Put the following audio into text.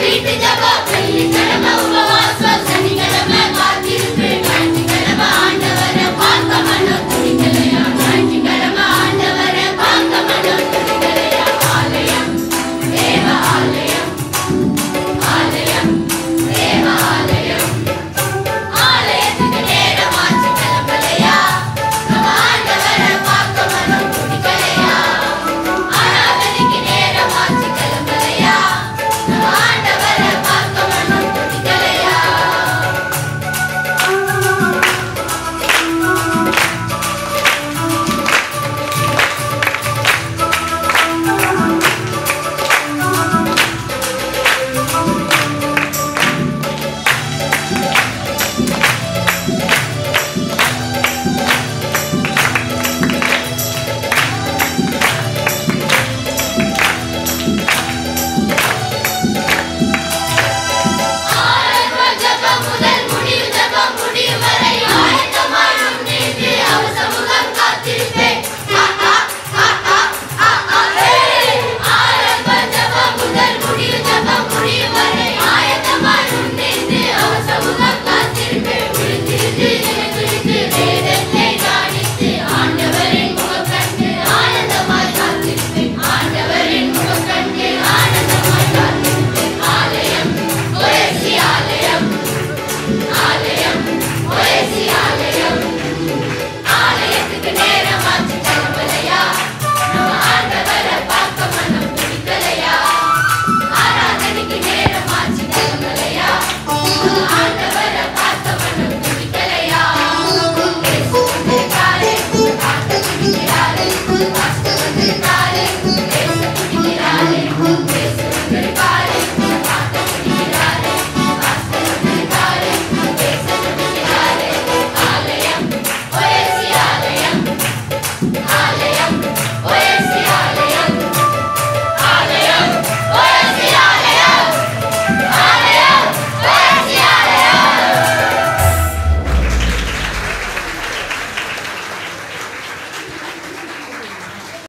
வீட்டு ஜபா பள்ளி கடமை